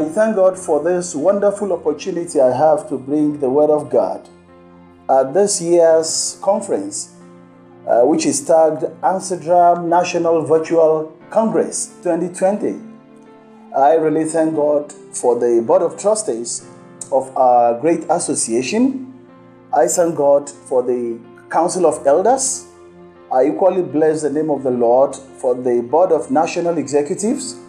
I thank God for this wonderful opportunity I have to bring the Word of God at this year's conference, uh, which is tagged ANCEDRAM National Virtual Congress 2020. I really thank God for the Board of Trustees of our great association. I thank God for the Council of Elders. I equally bless the name of the Lord for the Board of National Executives,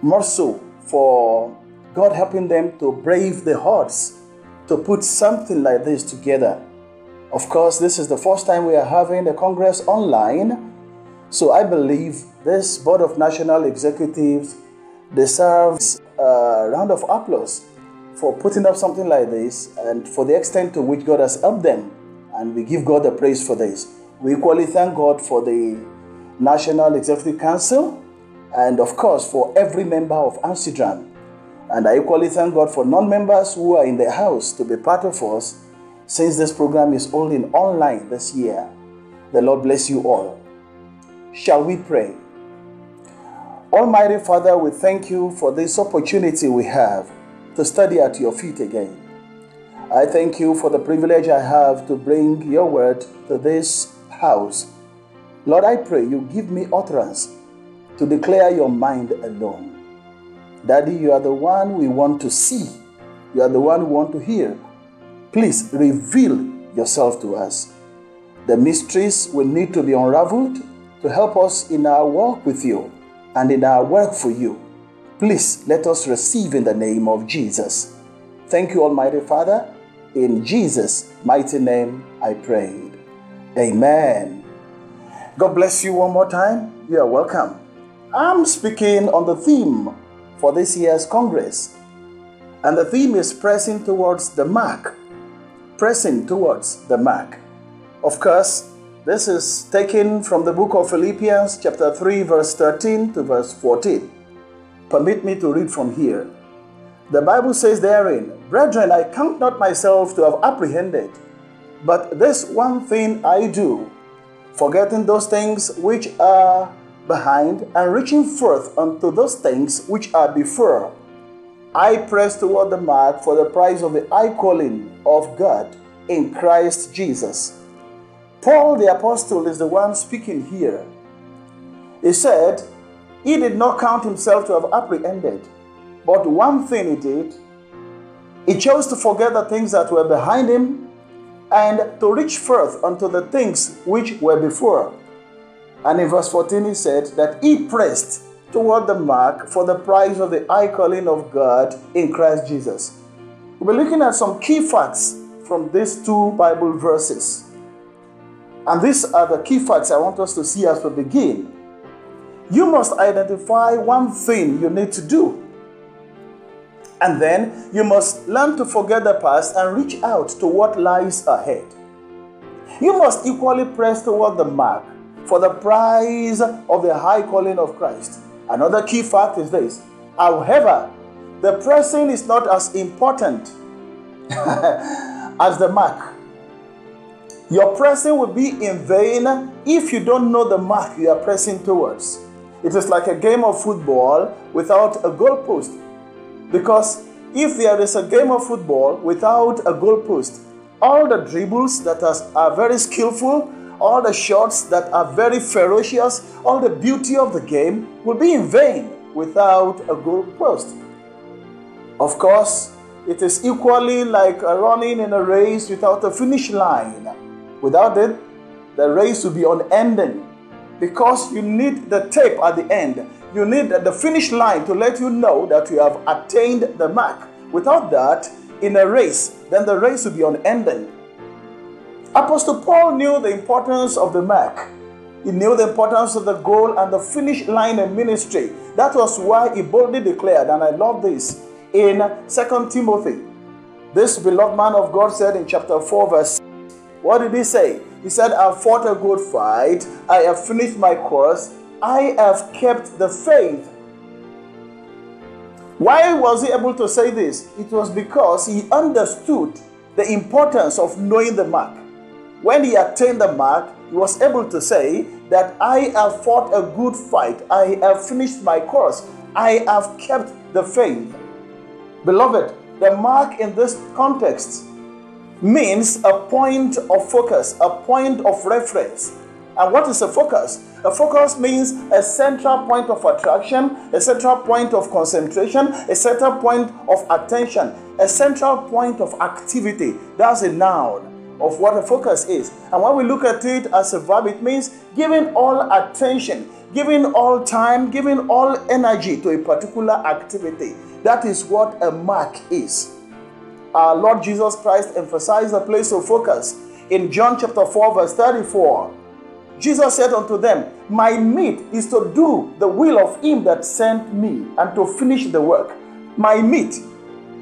more so for God helping them to brave the odds to put something like this together. Of course, this is the first time we are having a Congress online, so I believe this Board of National Executives deserves a round of applause for putting up something like this and for the extent to which God has helped them. And we give God the praise for this. We equally thank God for the National Executive Council and, of course, for every member of ANCEDRAM. And I equally thank God for non members who are in the house to be part of us since this program is only online this year. The Lord bless you all. Shall we pray? Almighty Father, we thank you for this opportunity we have to study at your feet again. I thank you for the privilege I have to bring your word to this house. Lord, I pray you give me utterance to declare your mind alone. Daddy, you are the one we want to see, you are the one we want to hear. Please reveal yourself to us. The mysteries will need to be unraveled to help us in our walk with you and in our work for you. Please let us receive in the name of Jesus. Thank you, Almighty Father. In Jesus' mighty name I prayed. Amen. God bless you one more time. You are welcome. I'm speaking on the theme for this year's Congress. And the theme is pressing towards the mark. Pressing towards the mark. Of course, this is taken from the book of Philippians, chapter 3, verse 13 to verse 14. Permit me to read from here. The Bible says therein, Brethren, I count not myself to have apprehended, but this one thing I do, forgetting those things which are behind and reaching forth unto those things which are before. I press toward the mark for the prize of the high calling of God in Christ Jesus. Paul the Apostle is the one speaking here. He said, He did not count himself to have apprehended, but one thing he did. He chose to forget the things that were behind him and to reach forth unto the things which were before. And in verse 14, he said that he pressed toward the mark for the prize of the high calling of God in Christ Jesus. We'll be looking at some key facts from these two Bible verses. And these are the key facts I want us to see as we begin. You must identify one thing you need to do. And then you must learn to forget the past and reach out to what lies ahead. You must equally press toward the mark for the prize of the high calling of Christ. Another key fact is this. However, the pressing is not as important as the mark. Your pressing will be in vain if you don't know the mark you are pressing towards. It is like a game of football without a goalpost. Because if there is a game of football without a goalpost, all the dribbles that are very skillful, all the shots that are very ferocious, all the beauty of the game will be in vain without a goalpost. Of course, it is equally like running in a race without a finish line. Without it, the race will be unending because you need the tape at the end. You need the finish line to let you know that you have attained the mark. Without that, in a race, then the race will be unending. Apostle Paul knew the importance of the mark. He knew the importance of the goal and the finish line in ministry. That was why he boldly declared, and I love this, in 2 Timothy. This beloved man of God said in chapter 4, verse what did he say? He said, I've fought a good fight, I have finished my course, I have kept the faith. Why was he able to say this? It was because he understood the importance of knowing the mark. When he attained the mark, he was able to say that I have fought a good fight, I have finished my course, I have kept the faith. Beloved, the mark in this context means a point of focus, a point of reference. And what is a focus? A focus means a central point of attraction, a central point of concentration, a central point of attention, a central point of activity. That's a noun of what a focus is. And when we look at it as a verb, it means giving all attention, giving all time, giving all energy to a particular activity. That is what a mark is. Our Lord Jesus Christ emphasized the place of focus in John chapter 4, verse 34. Jesus said unto them, My meat is to do the will of him that sent me and to finish the work. My meat,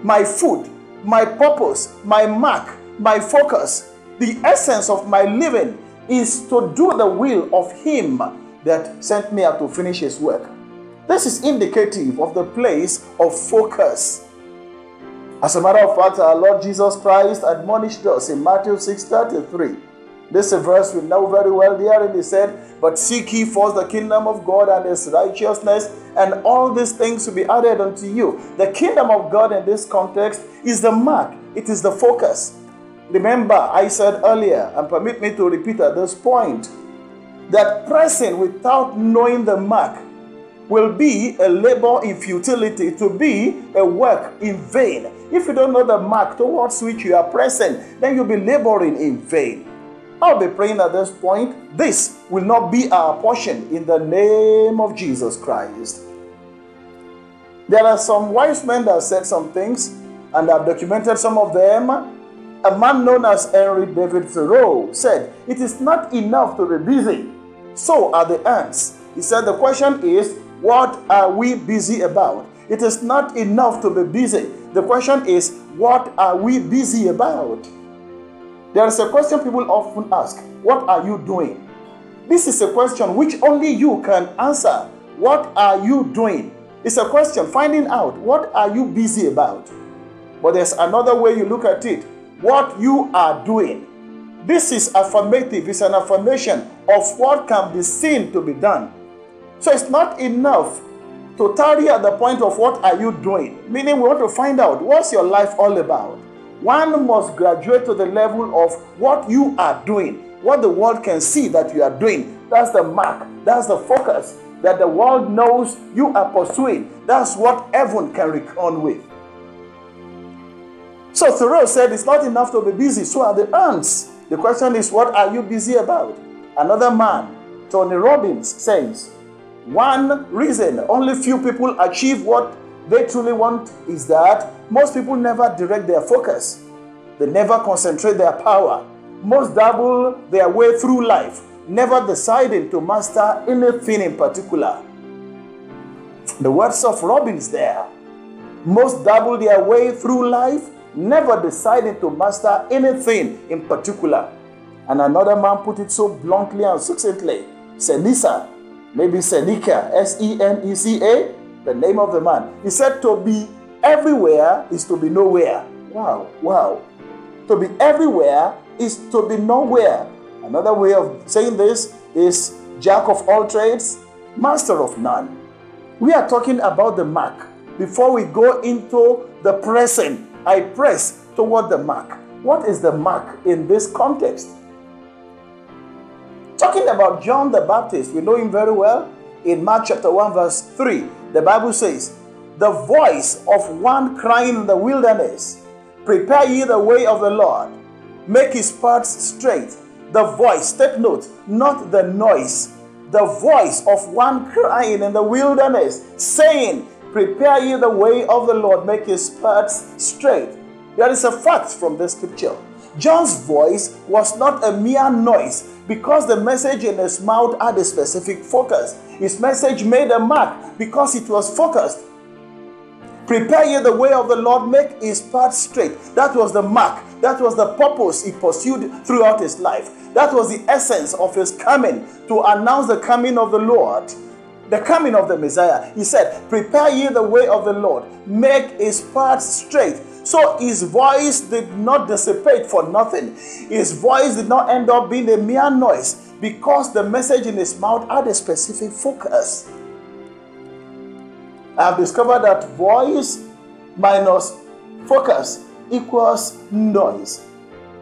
my food, my purpose, my mark, my focus, the essence of my living is to do the will of him that sent me out to finish his work. This is indicative of the place of focus. As a matter of fact, our Lord Jesus Christ admonished us in Matthew 6:33. This is a verse we know very well there, and he said, But seek ye first the kingdom of God and his righteousness, and all these things will be added unto you. The kingdom of God in this context is the mark, it is the focus. Remember, I said earlier, and permit me to repeat at this point, that pressing without knowing the mark will be a labor in futility, to be a work in vain. If you don't know the mark towards which you are pressing, then you'll be laboring in vain. I'll be praying at this point. This will not be our portion in the name of Jesus Christ. There are some wise men that said some things, and I've documented some of them. A man known as Henry David Thoreau said, It is not enough to be busy, so are the ants. He said, The question is, what are we busy about? It is not enough to be busy. The question is, what are we busy about? There is a question people often ask What are you doing? This is a question which only you can answer. What are you doing? It's a question finding out what are you busy about. But there's another way you look at it. What you are doing. This is affirmative, it's an affirmation of what can be seen to be done. So it's not enough to tarry at the point of what are you doing, meaning we want to find out what's your life all about. One must graduate to the level of what you are doing, what the world can see that you are doing. That's the mark, that's the focus that the world knows you are pursuing. That's what heaven can reckon with. So Thoreau said it's not enough to be busy, so are the ants. The question is, what are you busy about? Another man, Tony Robbins, says, one reason only few people achieve what they truly want is that most people never direct their focus, they never concentrate their power. Most dabble their way through life, never deciding to master anything in particular. The words of Robbins there. Most dabble their way through life, never deciding to master anything in particular. And another man put it so bluntly and succinctly Senisa, maybe Seneca, S E N E C A, the name of the man. He said, To be everywhere is to be nowhere. Wow, wow. To be everywhere is to be nowhere. Another way of saying this is jack of all trades, master of none. We are talking about the mark. Before we go into the present, I press toward the mark. What is the mark in this context? Talking about John the Baptist, we know him very well. In Mark chapter 1, verse 3, the Bible says, The voice of one crying in the wilderness, Prepare ye the way of the Lord, make his paths straight. The voice, take note, not the noise. The voice of one crying in the wilderness, saying, Prepare ye the way of the Lord, make his paths straight. There is a fact from the scripture. John's voice was not a mere noise because the message in his mouth had a specific focus. His message made a mark because it was focused. Prepare ye the way of the Lord, make his path straight. That was the mark. That was the purpose he pursued throughout his life. That was the essence of his coming to announce the coming of the Lord, the coming of the Messiah. He said, Prepare ye the way of the Lord, make his path straight. So his voice did not dissipate for nothing. His voice did not end up being a mere noise because the message in his mouth had a specific focus. I have discovered that voice minus focus equals noise.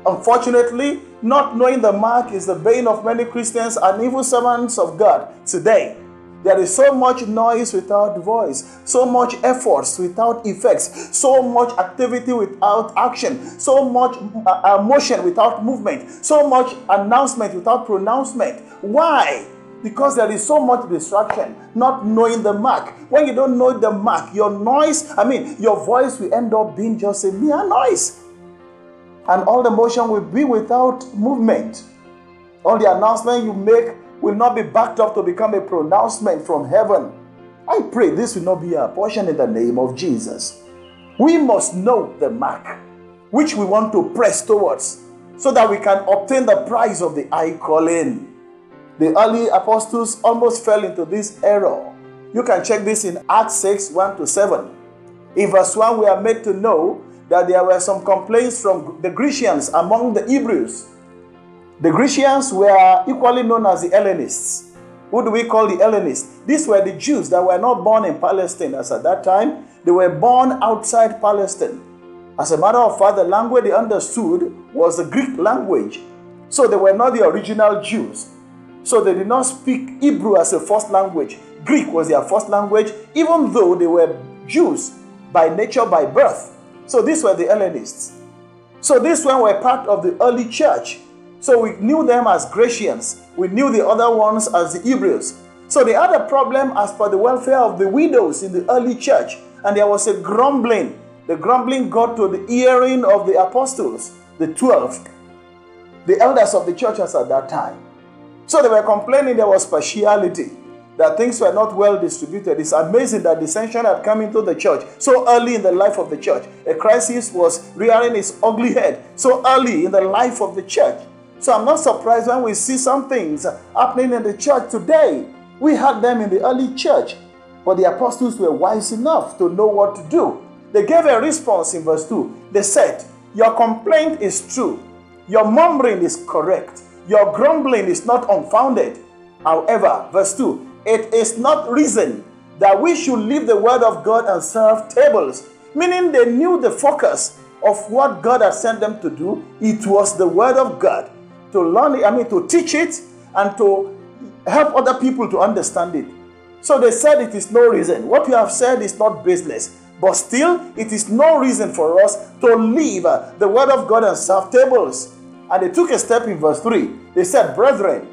Unfortunately, not knowing the mark is the bane of many Christians and evil servants of God today. There is so much noise without voice, so much efforts without effects, so much activity without action, so much uh, uh motion without movement, so much announcement without pronouncement. Why? Because there is so much distraction, not knowing the mark. When you don't know the mark, your noise, I mean, your voice will end up being just a mere noise. And all the motion will be without movement. All the announcement you make will not be backed up to become a pronouncement from heaven. I pray this will not be our portion in the name of Jesus. We must know the mark which we want to press towards so that we can obtain the prize of the high calling. The early apostles almost fell into this error. You can check this in Acts 6 1 to 7. In verse 1, we are made to know that there were some complaints from the Grecians among the Hebrews the Grecians were equally known as the Hellenists. Who do we call the Hellenists? These were the Jews that were not born in Palestine as at that time. They were born outside Palestine. As a matter of fact, the language they understood was the Greek language. So they were not the original Jews. So they did not speak Hebrew as a first language. Greek was their first language, even though they were Jews by nature, by birth. So these were the Hellenists. So these were part of the early church. So we knew them as Grecians. We knew the other ones as the Hebrews. So they had a problem as for the welfare of the widows in the early church. And there was a grumbling. The grumbling got to the hearing of the apostles, the 12, the elders of the churches at that time. So they were complaining there was partiality, that things were not well distributed. It's amazing that dissension had come into the church so early in the life of the church. A crisis was rearing its ugly head so early in the life of the church. So I'm not surprised when we see some things happening in the church today. We had them in the early church, but the apostles were wise enough to know what to do. They gave a response in verse 2. They said, Your complaint is true, your murmuring is correct, your grumbling is not unfounded. However, verse 2 it is not reason that we should leave the word of God and serve tables. Meaning they knew the focus of what God had sent them to do. It was the word of God to learn it, I mean, to teach it and to help other people to understand it. So they said it is no reason. What you have said is not business. But still, it is no reason for us to leave uh, the word of God and serve tables. And they took a step in verse 3. They said, Brethren,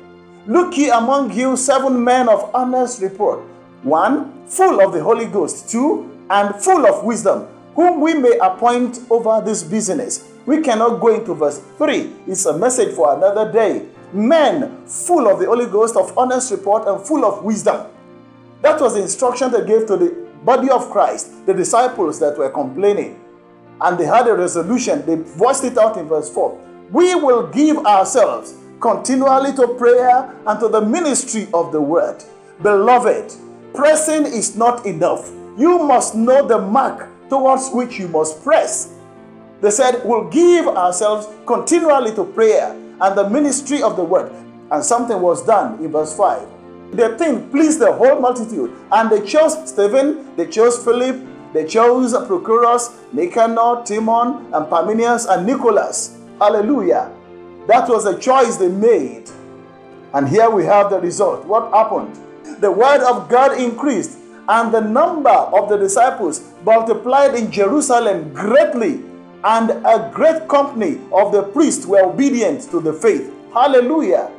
look ye among you seven men of honest report. One, full of the Holy Ghost. Two, and full of wisdom, whom we may appoint over this business. We cannot go into verse 3. It's a message for another day. Men full of the Holy Ghost, of honest report, and full of wisdom. That was the instruction they gave to the body of Christ, the disciples that were complaining. And they had a resolution. They voiced it out in verse 4. We will give ourselves continually to prayer and to the ministry of the word. Beloved, pressing is not enough. You must know the mark towards which you must press. They said, We'll give ourselves continually to prayer and the ministry of the word. And something was done in verse 5. The thing pleased the whole multitude. And they chose Stephen, they chose Philip, they chose Prochorus, Nicanor, Timon, and Parmenas, and Nicholas. Hallelujah. That was a choice they made. And here we have the result. What happened? The word of God increased, and the number of the disciples multiplied in Jerusalem greatly and a great company of the priests were obedient to the faith. Hallelujah.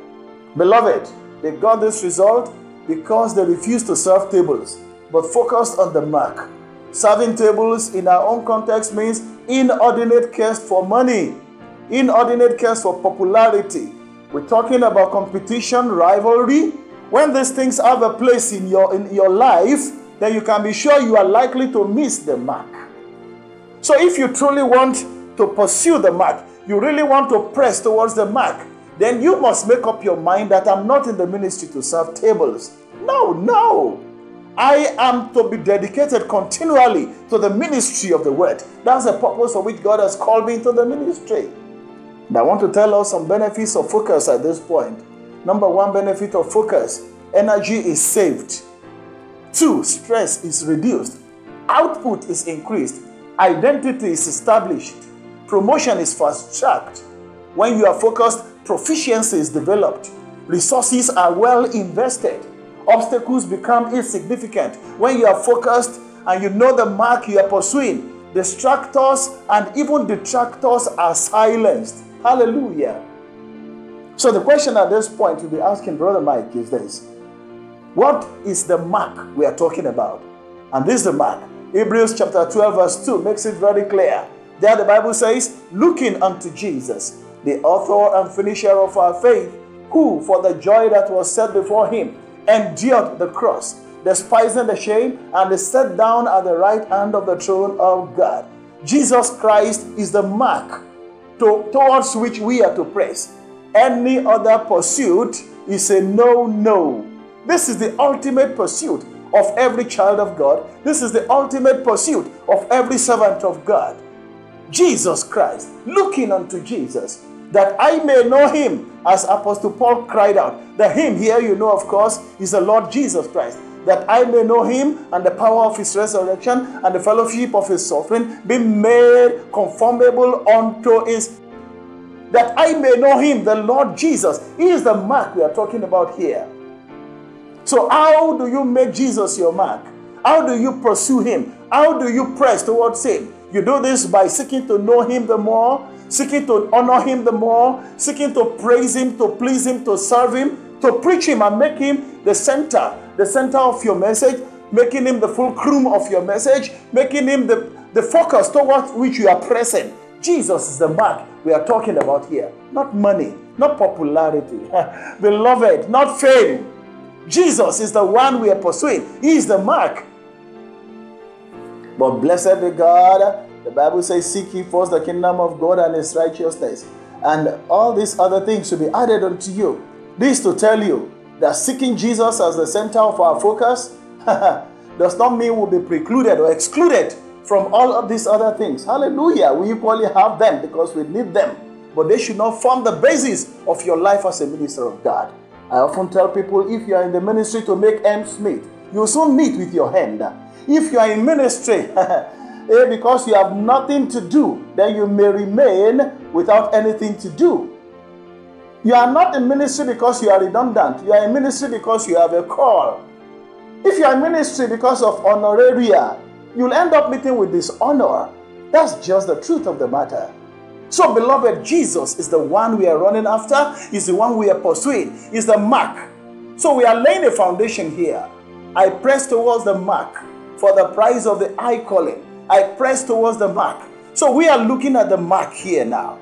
Beloved, they got this result because they refused to serve tables but focused on the mark. Serving tables in our own context means inordinate cares for money, inordinate cares for popularity. We're talking about competition, rivalry. When these things have a place in your, in your life, then you can be sure you are likely to miss the mark. So if you truly want to pursue the mark, you really want to press towards the mark, then you must make up your mind that I'm not in the ministry to serve tables. No, no. I am to be dedicated continually to the ministry of the word. That's the purpose for which God has called me into the ministry. And I want to tell us some benefits of focus at this point. Number one benefit of focus energy is saved. Two, stress is reduced. Output is increased identity is established, promotion is fast tracked, when you are focused, proficiency is developed, resources are well invested, obstacles become insignificant. When you are focused and you know the mark you are pursuing, distractors and even detractors are silenced. Hallelujah. So the question at this point you'll be asking Brother Mike is this What is the mark we are talking about? And this is the mark. Hebrews chapter 12, verse 2 makes it very clear. There the Bible says, Looking unto Jesus, the author and finisher of our faith, who, for the joy that was set before him, endured the cross, despising the shame, and is set down at the right hand of the throne of God. Jesus Christ is the mark to, towards which we are to press. Any other pursuit is a no no. This is the ultimate pursuit of every child of God. This is the ultimate pursuit of every servant of God. Jesus Christ, looking unto Jesus, that I may know him, as Apostle Paul cried out. The him here, you know, of course, is the Lord Jesus Christ. That I may know him and the power of his resurrection and the fellowship of his suffering, be made conformable unto his. That I may know him, the Lord Jesus. He is the mark we are talking about here. So, how do you make Jesus your mark? How do you pursue him? How do you press towards him? You do this by seeking to know him the more, seeking to honor him the more, seeking to praise him, to please him, to serve him, to preach him and make him the center, the center of your message, making him the fulcrum of your message, making him the, the focus towards which you are pressing. Jesus is the mark we are talking about here. Not money, not popularity. Beloved, not fame. Jesus is the one we are pursuing. He is the mark. But blessed be God the Bible says, Seek ye first the kingdom of God and his righteousness, and all these other things will be added unto you. This to tell you that seeking Jesus as the center of our focus does not mean we'll be precluded or excluded from all of these other things. Hallelujah. We equally have them because we need them, but they should not form the basis of your life as a minister of God. I often tell people if you are in the ministry to make ends meet, you soon meet with your hand. If you are in ministry, eh, because you have nothing to do, then you may remain without anything to do. You are not in ministry because you are redundant. You are in ministry because you have a call. If you are in ministry because of honoraria, you'll end up meeting with dishonor. That's just the truth of the matter. So, beloved, Jesus is the one we are running after, is the one we are pursuing, is the mark. So, we are laying a foundation here. I press towards the mark for the prize of the high calling I press towards the mark. So we are looking at the mark here now.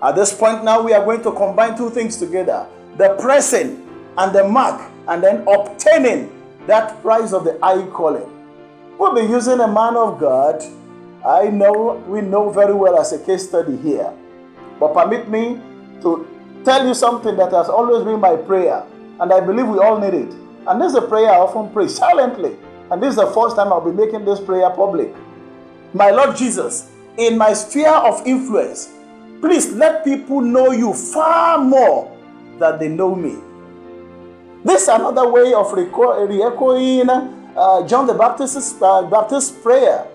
At this point now, we are going to combine two things together the pressing and the mark, and then obtaining that prize of the high calling. We'll be using a man of God. I know we know very well as a case study here. But permit me to tell you something that has always been my prayer, and I believe we all need it. And this is a prayer I often pray silently. And this is the first time I'll be making this prayer public. My Lord Jesus, in my sphere of influence, please let people know you far more than they know me. This is another way of re-echoing uh, John the Baptist's uh, Baptist prayer.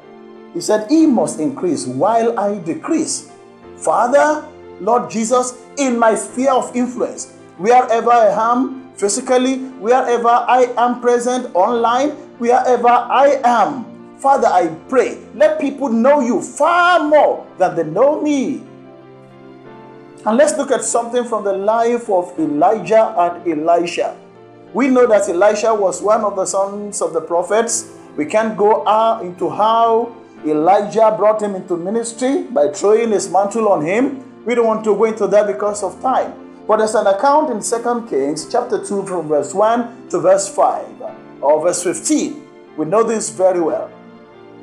He said, He must increase while I decrease. Father, Lord Jesus, in my sphere of influence, wherever I am physically, wherever I am present online, wherever I am, Father, I pray, let people know you far more than they know me. And let's look at something from the life of Elijah and Elisha. We know that Elisha was one of the sons of the prophets. We can't go uh, into how Elijah brought him into ministry by throwing his mantle on him. We don't want to go into that because of time. But there's an account in 2 Kings chapter 2 from verse 1 to verse 5 or verse 15. We know this very well.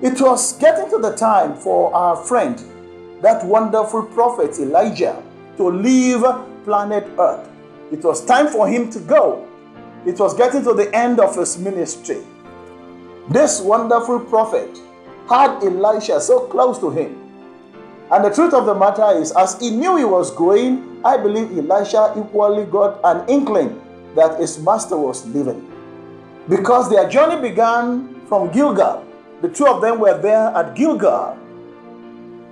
It was getting to the time for our friend, that wonderful prophet Elijah, to leave planet Earth. It was time for him to go. It was getting to the end of his ministry. This wonderful prophet had Elisha so close to him. And the truth of the matter is, as he knew he was going, I believe Elisha equally got an inkling that his master was leaving. Because their journey began from Gilgal the two of them were there at Gilgal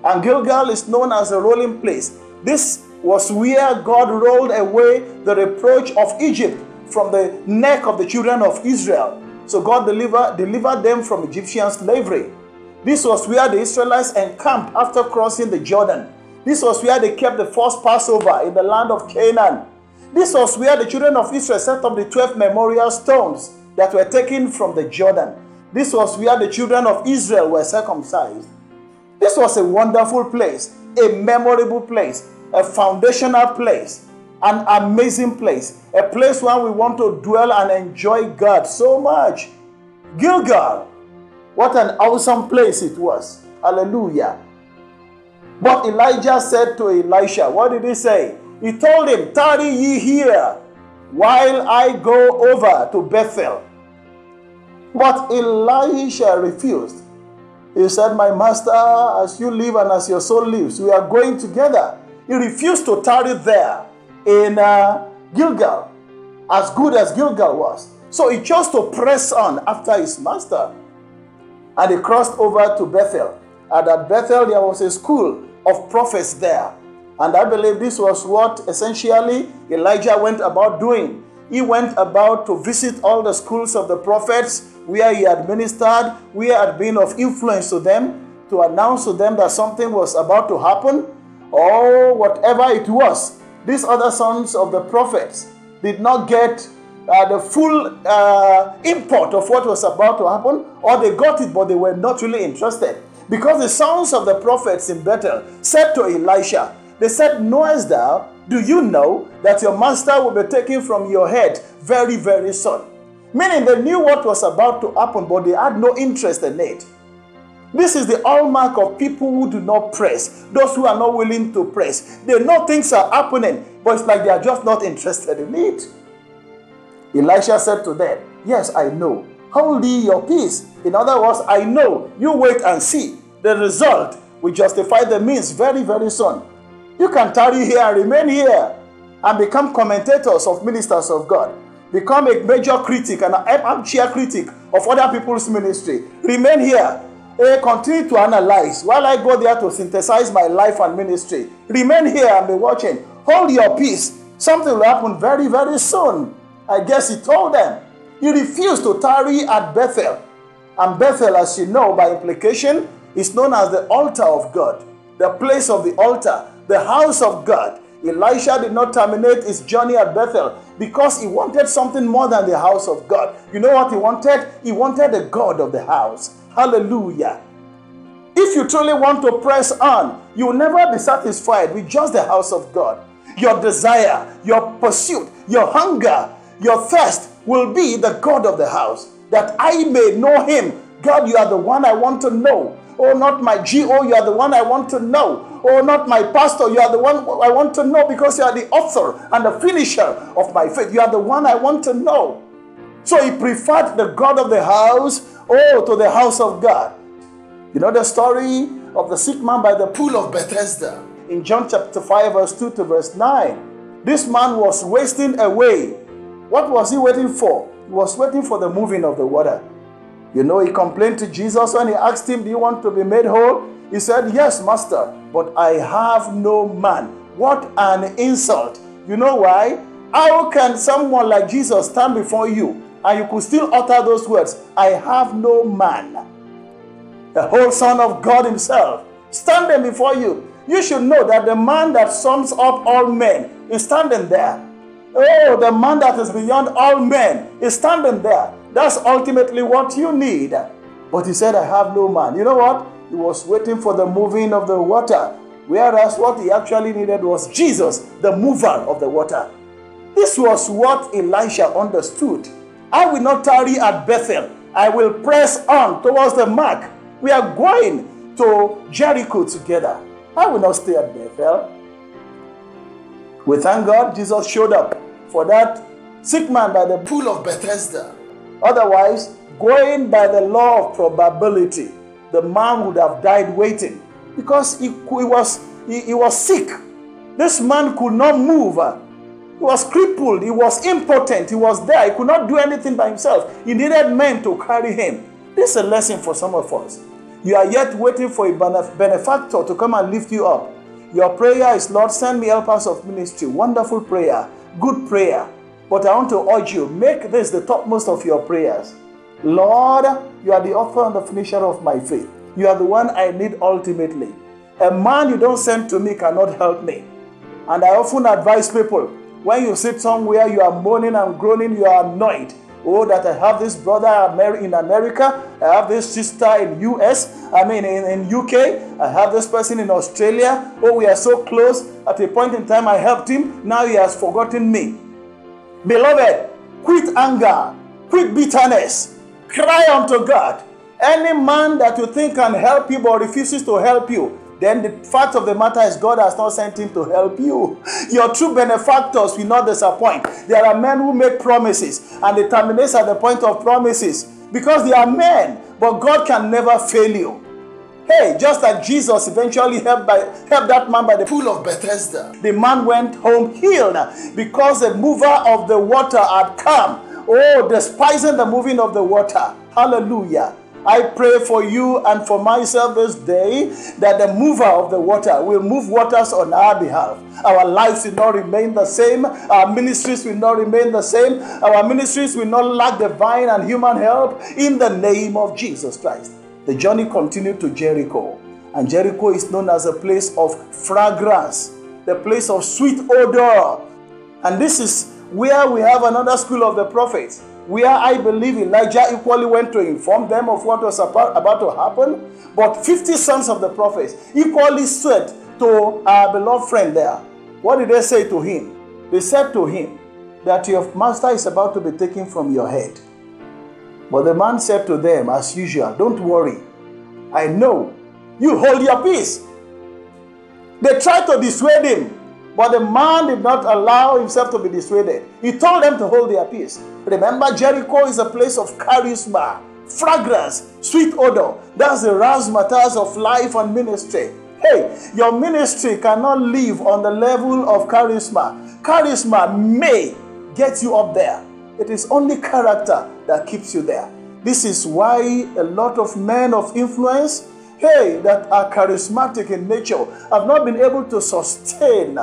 And Gilgal is known as a rolling place. This was where God rolled away the reproach of Egypt from the neck of the children of Israel. So God delivered, delivered them from Egyptian slavery. This was where the Israelites encamped after crossing the Jordan. This was where they kept the first Passover in the land of Canaan. This was where the children of Israel set up the 12 memorial stones that were taken from the Jordan. This was where the children of Israel were circumcised. This was a wonderful place, a memorable place, a foundational place, an amazing place, a place where we want to dwell and enjoy God so much. Gilgal, what an awesome place it was. Hallelujah. But Elijah said to Elisha, What did he say? He told him, Tarry ye here while I go over to Bethel. But Elisha refused. He said, My master, as you live and as your soul lives, we are going together. He refused to tarry there in uh, Gilgal, as good as Gilgal was. So he chose to press on after his master. And he crossed over to Bethel. And at Bethel, there was a school of prophets there. And I believe this was what essentially Elijah went about doing. He went about to visit all the schools of the prophets where he had ministered, where he had been of influence to them, to announce to them that something was about to happen, or whatever it was. These other sons of the prophets did not get uh, the full uh, import of what was about to happen, or they got it, but they were not really interested. Because the sons of the prophets in Bethel said to Elisha, They said, Knowest thou, do you know that your master will be taken from your head very, very soon? Meaning they knew what was about to happen, but they had no interest in it. This is the hallmark of people who do not press, those who are not willing to press. They know things are happening, but it's like they are just not interested in it. Elisha said to them, Yes, I know. Hold ye your peace. In other words, I know. You wait and see. The result will justify the means very, very soon. You can tarry here and remain here and become commentators of ministers of God. Become a major critic and an armchair critic of other people's ministry. Remain here. and continue to analyze while I go there to synthesize my life and ministry. Remain here and be watching. Hold your peace. Something will happen very, very soon. I guess he told them. He refused to tarry at Bethel. And Bethel, as you know by implication, is known as the altar of God, the place of the altar, the house of God. Elisha did not terminate his journey at Bethel because he wanted something more than the house of God. You know what he wanted? He wanted the God of the house. Hallelujah. If you truly want to press on, you will never be satisfied with just the house of God. Your desire, your pursuit, your hunger, your thirst will be the God of the house, that I may know him. God, you are the one I want to know. Oh, not my GO, you are the one I want to know. Oh, not my pastor, you are the one I want to know because you are the author and the finisher of my faith. You are the one I want to know. So he preferred the God of the house, oh, to the house of God. You know the story of the sick man by the pool of Bethesda in John chapter 5, verse 2 to verse 9. This man was wasting away. What was he waiting for? He was waiting for the moving of the water. You know, he complained to Jesus when he asked him, Do you want to be made whole? He said, Yes, Master, but I have no man. What an insult. You know why? How can someone like Jesus stand before you and you could still utter those words, I have no man? The whole Son of God Himself standing before you. You should know that the man that sums up all men is standing there. Oh, the man that is beyond all men is standing there. That's ultimately what you need. But he said, I have no man. You know what? He was waiting for the moving of the water. Whereas what he actually needed was Jesus, the mover of the water. This was what Elisha understood. I will not tarry at Bethel. I will press on towards the mark. We are going to Jericho together. I will not stay at Bethel. We thank God Jesus showed up for that sick man by the pool of Bethesda. Otherwise, going by the law of probability, the man would have died waiting because he, he was, he, he was sick. This man could not move. Uh, he was crippled. He was impotent. He was there. He could not do anything by himself. He needed men to carry him. This is a lesson for some of us. You are yet waiting for a benefactor to come and lift you up. Your prayer is, Lord, send me helpers of ministry. Wonderful prayer, good prayer. But I want to urge you, make this the topmost of your prayers. Lord, you are the author and the finisher of my faith. You are the one I need ultimately. A man you don't send to me cannot help me. And I often advise people when you sit somewhere, you are moaning and groaning, you are annoyed. Oh, that I have this brother in America, I have this sister in US, I mean in, in UK, I have this person in Australia. Oh, we are so close. At a point in time, I helped him. Now he has forgotten me. Beloved, quit anger, quit bitterness, cry unto God. Any man that you think can help you but refuses to help you, then the fact of the matter is God has not sent him to help you. Your true benefactors will not disappoint. There are men who make promises and they terminate at the point of promises because they are men, but God can never fail you. Hey, just like Jesus eventually helped, by, helped that man by the pool of Bethesda. The man went home healed because the mover of the water had come. Oh, despising the moving of the water. Hallelujah. I pray for you and for myself this day that the mover of the water will move waters on our behalf. Our lives will not remain the same. Our ministries will not remain the same. Our ministries will not lack divine and human help in the name of Jesus Christ. The journey continued to Jericho, and Jericho is known as a place of fragrance, the place of sweet odor. And this is where we have another school of the prophets where I believe in Elijah equally went to inform them of what was about, about to happen. But 50 sons of the prophets equally said to our beloved friend there, What did they say to him? They said to him that your master is about to be taken from your head. But the man said to them, as usual, Don't worry. I know. You hold your peace. They tried to dissuade him, but the man did not allow himself to be dissuaded. He told them to hold their peace. Remember, Jericho is a place of charisma, fragrance, sweet odor. That's the razzmatazz of life and ministry. Hey, your ministry cannot live on the level of charisma. Charisma may get you up there. It is only character that keeps you there. This is why a lot of men of influence hey, that are charismatic in nature have not been able to sustain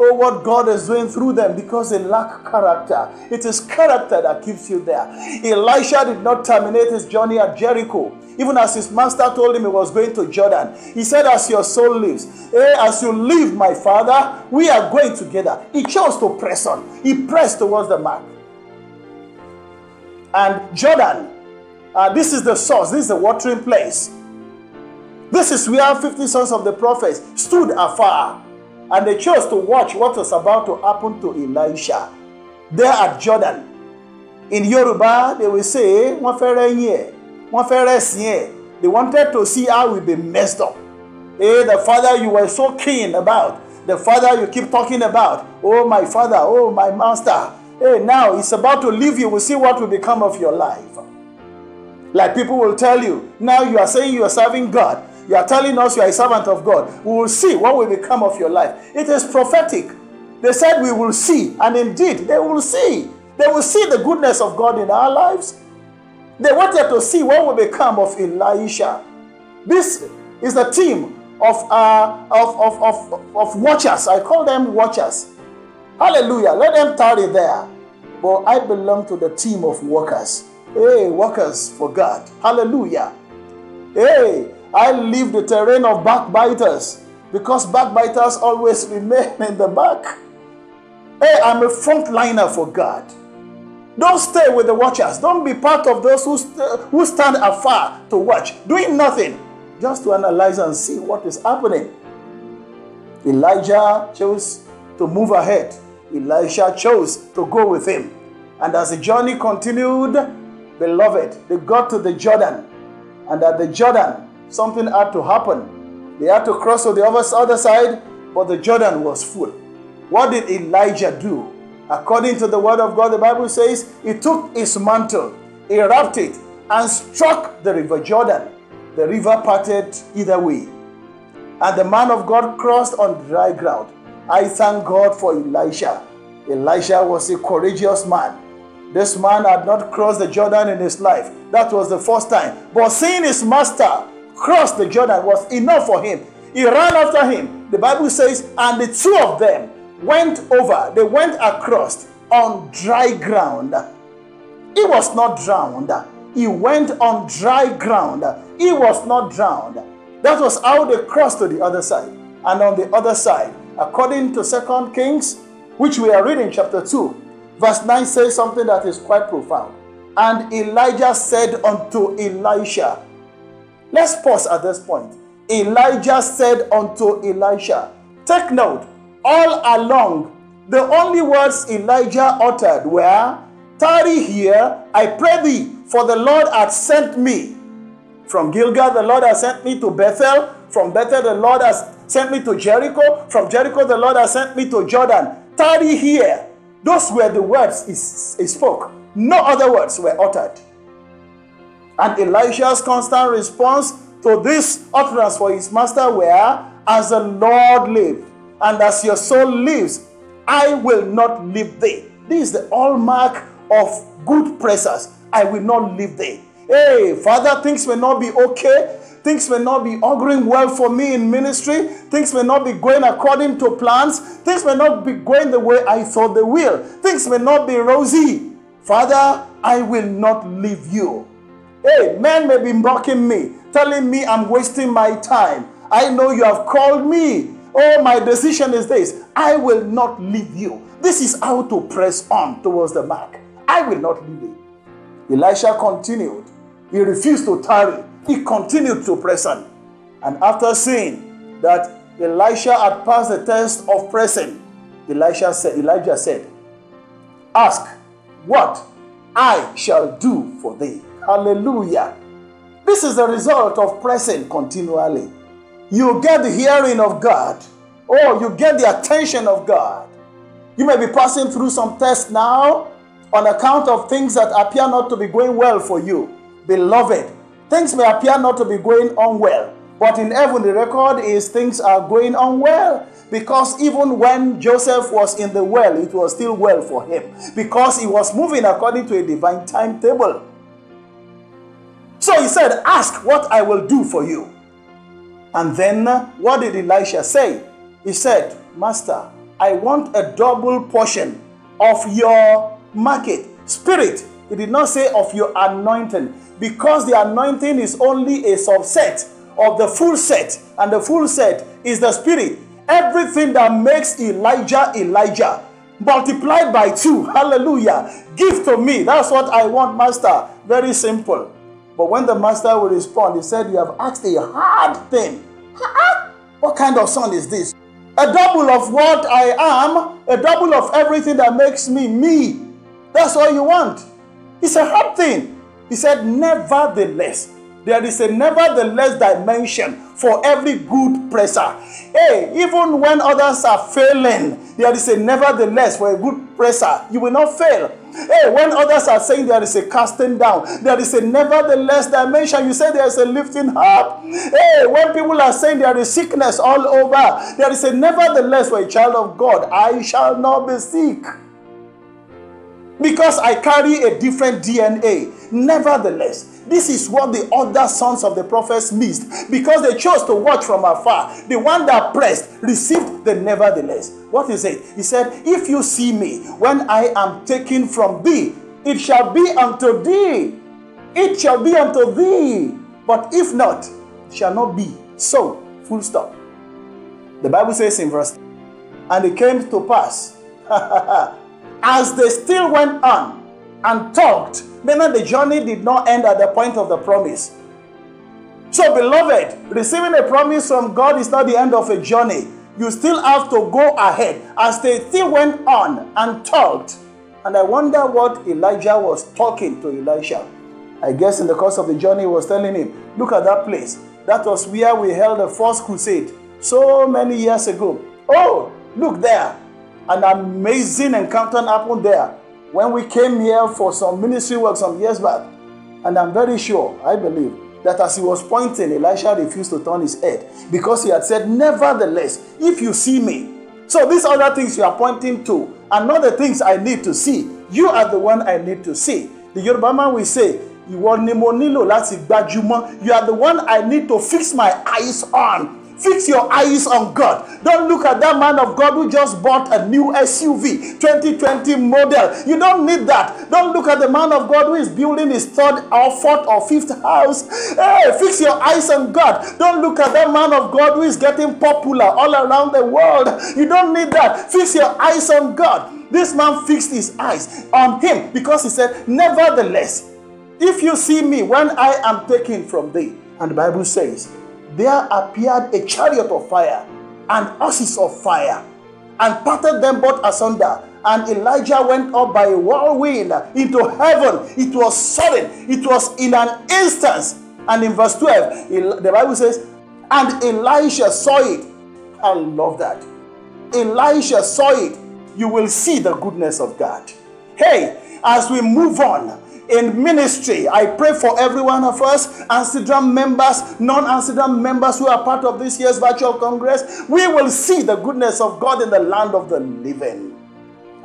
oh, what God is doing through them because they lack character. It is character that keeps you there. Elisha did not terminate his journey at Jericho. Even as his master told him he was going to Jordan, he said, As your soul lives, eh, as you live, my father, we are going together. He chose to press on, he pressed towards the mark. And Jordan, uh, this is the source, this is the watering place. This is where 50 sons of the prophets stood afar and they chose to watch what was about to happen to Elisha there at Jordan. In Yoruba, they will say, They wanted to see how we be messed up. Hey, the father you were so keen about, the father you keep talking about. Oh, my father, oh, my master. Hey, now it's about to leave you. We'll see what will become of your life. Like people will tell you, now you are saying you are serving God. You are telling us you are a servant of God. We will see what will become of your life. It is prophetic. They said we will see, and indeed they will see. They will see the goodness of God in our lives. They wanted to see what will become of Elisha. This is the team of, uh, of, of, of, of watchers. I call them watchers. Hallelujah. Let them tarry there. But I belong to the team of workers. Hey, workers for God. Hallelujah. Hey, I leave the terrain of backbiters because backbiters always remain in the back. Hey, I'm a frontliner for God. Don't stay with the watchers. Don't be part of those who, st- who stand afar to watch, doing nothing, just to analyze and see what is happening. Elijah chose to move ahead. Elisha chose to go with him. And as the journey continued, beloved, they got to the Jordan. And at the Jordan, something had to happen. They had to cross to the other side, but the Jordan was full. What did Elijah do? According to the word of God, the Bible says he took his mantle, he wrapped it, and struck the river Jordan. The river parted either way. And the man of God crossed on dry ground. I thank God for Elisha. Elisha was a courageous man. This man had not crossed the Jordan in his life. That was the first time. But seeing his master crossed the Jordan was enough for him. He ran after him. The Bible says, and the two of them went over, they went across on dry ground. He was not drowned. He went on dry ground. He was not drowned. That was how they crossed to the other side. And on the other side, according to Second Kings, which we are reading, chapter 2, verse 9 says something that is quite profound. And Elijah said unto Elisha, Let's pause at this point. Elijah said unto Elisha, Take note, all along, the only words Elijah uttered were, Tarry here, I pray thee, for the Lord hath sent me. From Gilgal, the Lord has sent me to Bethel. From Bethel, the Lord has sent me to Jericho. From Jericho, the Lord has sent me to Jordan. Tarry here. Those were the words he, he spoke. No other words were uttered. And Elisha's constant response to this utterance for his master were, As the Lord lives, and as your soul lives, I will not leave thee. This is the hallmark of good pressers. I will not leave thee. Hey, Father, things may not be okay. Things may not be auguring well for me in ministry. Things may not be going according to plans. Things may not be going the way I thought they will. Things may not be rosy. Father, I will not leave you. Hey, men may be mocking me, telling me I'm wasting my time. I know you have called me. Oh, my decision is this I will not leave you. This is how to press on towards the mark. I will not leave you. Elisha continued. He refused to tarry. He continued to press on. And after seeing that Elisha had passed the test of pressing, Elisha said, Elijah said, Ask what I shall do for thee. Hallelujah. This is the result of pressing continually. You get the hearing of God. or you get the attention of God. You may be passing through some tests now on account of things that appear not to be going well for you. Beloved, things may appear not to be going on well, but in heaven the record is things are going on well. Because even when Joseph was in the well, it was still well for him. Because he was moving according to a divine timetable. So he said, Ask what I will do for you. And then what did Elisha say? He said, Master, I want a double portion of your market. Spirit, he did not say of your anointing, because the anointing is only a subset of the full set, and the full set is the spirit. Everything that makes Elijah Elijah multiplied by two. Hallelujah. Give to me. That's what I want, Master. Very simple. But when the master will respond, he said, You have asked a hard thing. What kind of son is this? A double of what I am, a double of everything that makes me me. That's all you want. It's a hard thing. He said, Nevertheless, there is a nevertheless dimension for every good presser. Hey, even when others are failing, there is a nevertheless for a good presser. You will not fail. Hey, when others are saying there is a casting down, there is a nevertheless dimension. You say there is a lifting up. Hey, when people are saying there is sickness all over, there is a nevertheless for a child of God. I shall not be sick because I carry a different DNA. Nevertheless, this is what the other sons of the prophets missed because they chose to watch from afar. The one that pressed received the nevertheless. What is it? He said, If you see me when I am taken from thee, it shall be unto thee. It shall be unto thee. But if not, shall not be. So, full stop. The Bible says in verse, and it came to pass as they still went on and talked, meaning the journey did not end at the point of the promise. So, beloved, receiving a promise from God is not the end of a journey. You still have to go ahead. As they still went on and talked, and I wonder what Elijah was talking to Elisha. I guess in the course of the journey, he was telling him, Look at that place. That was where we held the first crusade so many years ago. Oh, look there. An amazing encounter happened there when we came here for some ministry work some years back. And I'm very sure, I believe, that as he was pointing, Elisha refused to turn his head because he had said, Nevertheless, if you see me. So these other things you are pointing to are not the things I need to see. You are the one I need to see. The Yoruba man will say, ìwọ ni mo nílò you are the one I need to fix my eyes on Fix your eyes on God. Don't look at that man of God who just bought a new SUV, 2020 model. You don't need that. Don't look at the man of God who is building his third or fourth or fifth house. Hey, fix your eyes on God. Don't look at that man of God who is getting popular all around the world. You don't need that. Fix your eyes on God. This man fixed his eyes on him because he said, Nevertheless, if you see me when I am taken from thee, and the Bible says, there appeared a chariot of fire and horses of fire, and parted them both asunder. And Elijah went up by a whirlwind into heaven. It was sudden, it was in an instant. And in verse 12, the Bible says, And Elisha saw it. I love that. Elisha saw it. You will see the goodness of God. Hey, as we move on, in ministry. I pray for every one of us, ANCEDRAM members, non ANCEDRAM members who are part of this year's virtual congress. We will see the goodness of God in the land of the living.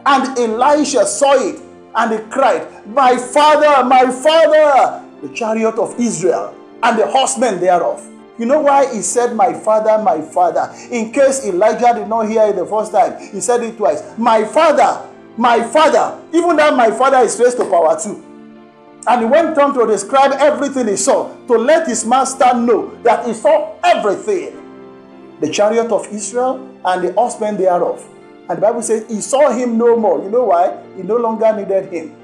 And Elisha saw it and he cried, My father, my father, the chariot of Israel and the horsemen thereof. You know why he said, My father, my father? In case Elijah did not hear it the first time, he said it twice. My father, my father. Even that my father is raised to power too. And he went on to describe everything he saw to let his master know that he saw everything the chariot of Israel and the horsemen thereof. And the Bible says he saw him no more. You know why? He no longer needed him.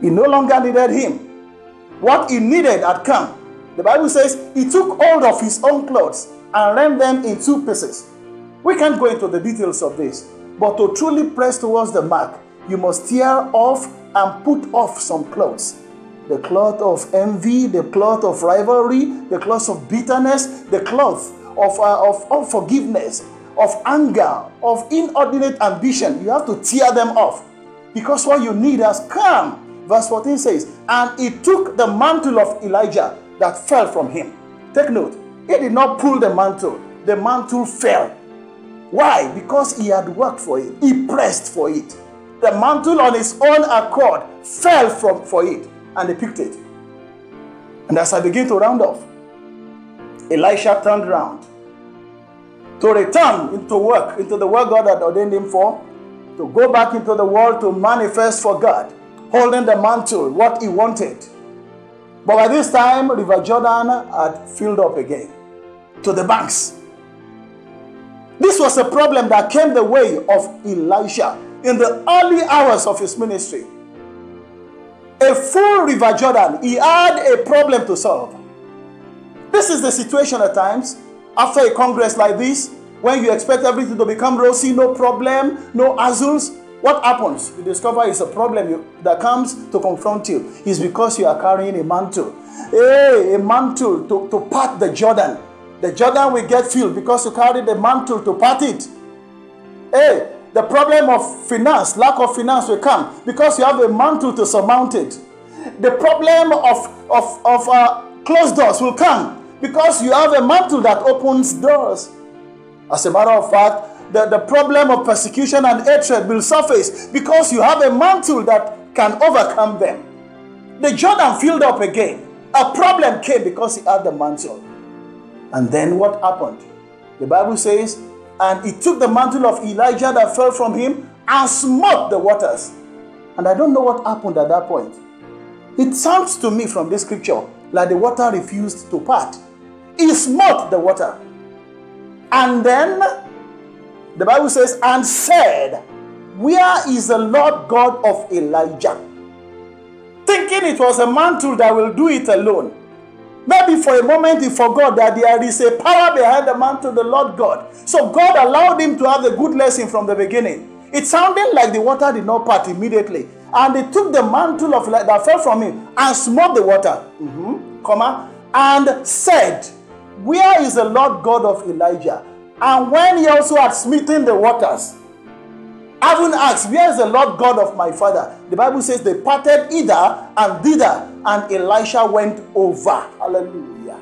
He no longer needed him. What he needed had come. The Bible says he took hold of his own clothes and rent them in two pieces. We can't go into the details of this, but to truly press towards the mark, you must tear off and put off some clothes the cloth of envy, the cloth of rivalry, the cloth of bitterness, the cloth of, uh, of unforgiveness, of anger, of inordinate ambition. You have to tear them off because what you need has come. Verse 14 says, And he took the mantle of Elijah that fell from him. Take note, he did not pull the mantle, the mantle fell. Why? Because he had worked for it, he pressed for it the mantle on his own accord fell from for it, and they picked it. And as I begin to round off, Elisha turned around to return into work, into the work God had ordained him for, to go back into the world to manifest for God, holding the mantle, what he wanted. But by this time, River Jordan had filled up again to the banks. This was a problem that came the way of Elisha in the early hours of his ministry. A full river Jordan, he had a problem to solve. This is the situation at times after a congress like this, when you expect everything to become rosy, no problem, no azules. What happens? You discover it's a problem you, that comes to confront you. It's because you are carrying a mantle. Hey, a mantle to, to part the Jordan. The Jordan will get filled because you carry the mantle to part it. Hey, the problem of finance, lack of finance will come because you have a mantle to surmount it. The problem of, of, of uh, closed doors will come because you have a mantle that opens doors. As a matter of fact, the, the problem of persecution and hatred will surface because you have a mantle that can overcome them. The Jordan filled up again. A problem came because he had the mantle. And then what happened? The Bible says and he took the mantle of Elijah that fell from him and smote the waters. And I don't know what happened at that point. It sounds to me from this scripture like the water refused to part. He smote the water. And then the Bible says, and said, Where is the Lord God of Elijah? Thinking it was a mantle that will do it alone. Maybe for a moment he forgot that there is a power behind the mantle, of the Lord God. So God allowed him to have the good lesson from the beginning. It sounded like the water did not part immediately. And they took the mantle of light that fell from him and smote the water. Mm-hmm, comma, and said, Where is the Lord God of Elijah? And when he also had smitten the waters, having asked, Where is the Lord God of my father? The Bible says they parted either and thither, and Elisha went over. Hallelujah.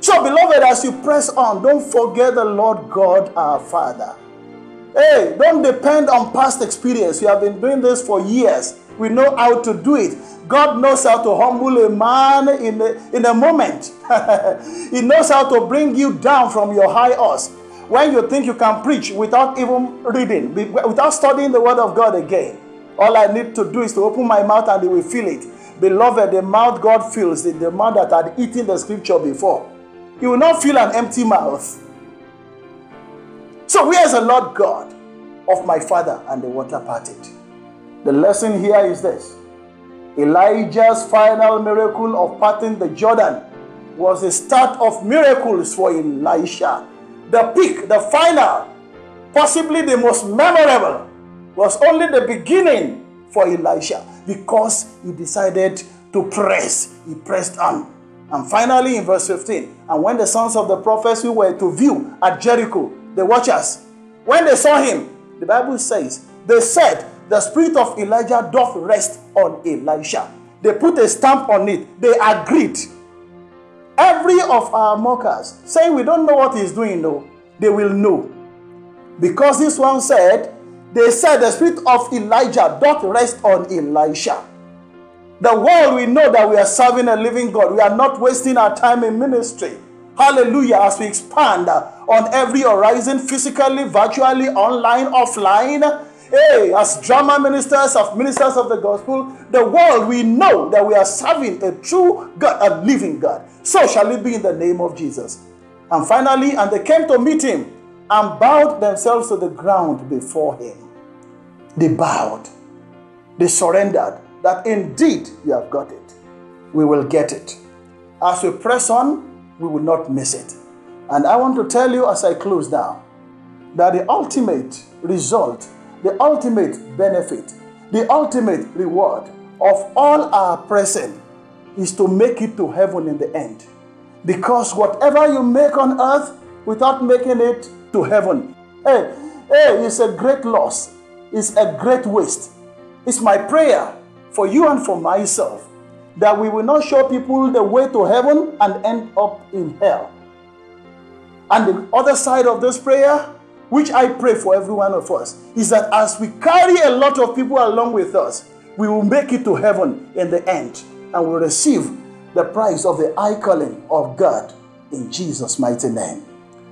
So, beloved, as you press on, don't forget the Lord God our Father. Hey, don't depend on past experience. You have been doing this for years. we know how to do it. God knows how to humble a man in a, in a moment. he knows how to bring you down from your high horse. When you think you can preach without even reading, without studying the Word of God again, all I need to do is to open my mouth and they will feel it. Beloved, the mouth God fills is the mouth that had eaten the scripture before. You will not feel an empty mouth. So, where is the Lord God of my father and the water parted? The lesson here is this Elijah's final miracle of parting the Jordan was the start of miracles for Elisha. The peak, the final, possibly the most memorable, was only the beginning for Elisha because he decided to press. He pressed on. And finally, in verse 15, and when the sons of the prophets who were to view at Jericho, the watchers, when they saw him, the Bible says, they said, The spirit of Elijah doth rest on Elisha. They put a stamp on it. They agreed. Every of our mockers saying we don't know what he's doing, though, they will know. Because this one said, they said the spirit of Elijah doth rest on Elisha. The world we know that we are serving a living God. We are not wasting our time in ministry. Hallelujah. As we expand on every horizon, physically, virtually, online, offline. Hey, as drama ministers, as ministers of the gospel, the world we know that we are serving a true God, a living God. So shall it be in the name of Jesus. And finally, and they came to meet him and bowed themselves to the ground before him. They bowed, they surrendered that indeed you have got it. We will get it. As we press on, we will not miss it. And I want to tell you as I close down that the ultimate result, the ultimate benefit, the ultimate reward of all our present is to make it to heaven in the end. Because whatever you make on earth without making it to heaven, hey, hey, it's a great loss. It's a great waste. It's my prayer for you and for myself that we will not show people the way to heaven and end up in hell. And the other side of this prayer, which I pray for every one of us, is that as we carry a lot of people along with us, we will make it to heaven in the end and will receive the prize of the eye calling of God in Jesus' mighty name.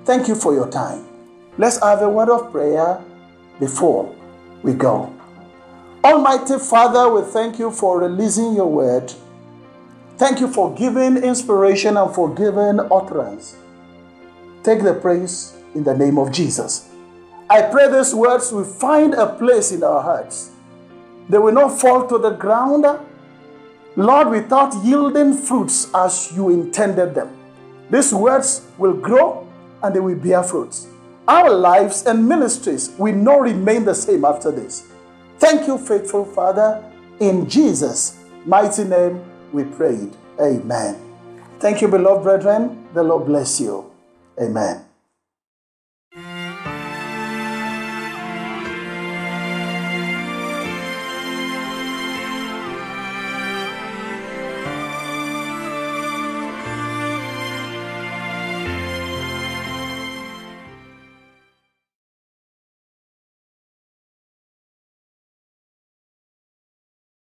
Thank you for your time. Let's have a word of prayer before we go. Almighty Father, we thank you for releasing your word. Thank you for giving inspiration and for giving utterance. Take the praise in the name of Jesus. I pray these words will find a place in our hearts. They will not fall to the ground, Lord, without yielding fruits as you intended them. These words will grow and they will bear fruits. Our lives and ministries will not remain the same after this. Thank you, faithful Father. In Jesus' mighty name we prayed. Amen. Thank you, beloved brethren. The Lord bless you. Amen.